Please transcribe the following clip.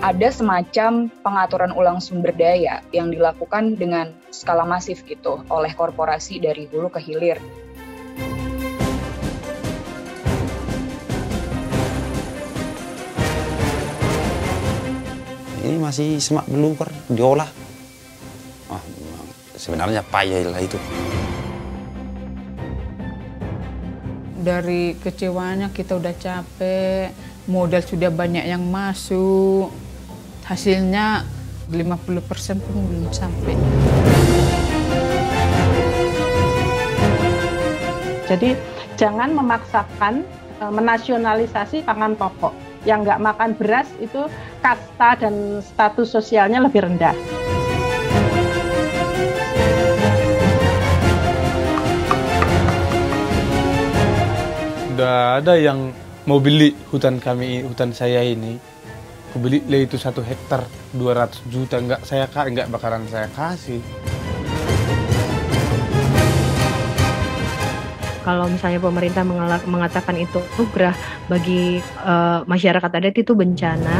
ada semacam pengaturan ulang sumber daya yang dilakukan dengan skala masif gitu oleh korporasi dari hulu ke hilir. Ini masih semak belukar diolah. Ah, sebenarnya payah lah itu. Dari kecewanya kita udah capek, modal sudah banyak yang masuk, hasilnya 50% pun belum sampai. Jadi jangan memaksakan e, menasionalisasi pangan pokok. Yang nggak makan beras itu kasta dan status sosialnya lebih rendah. Udah ada yang mau beli hutan kami, hutan saya ini. Aku beli itu satu hektar 200 juta, nggak saya nggak bakaran saya kasih. kalau misalnya pemerintah mengatakan itu nugrah bagi uh, masyarakat adat itu bencana.